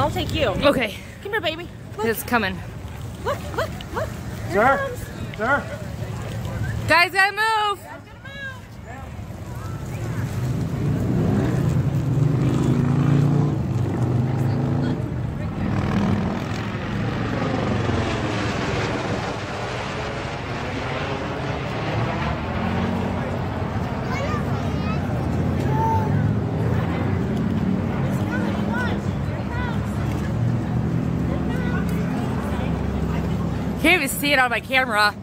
I'll take you. Okay, Come here, baby. Look, it's coming. look, look, look. Here Sir? it comes. Sir? Guys, gotta move. Can't even see it on my camera.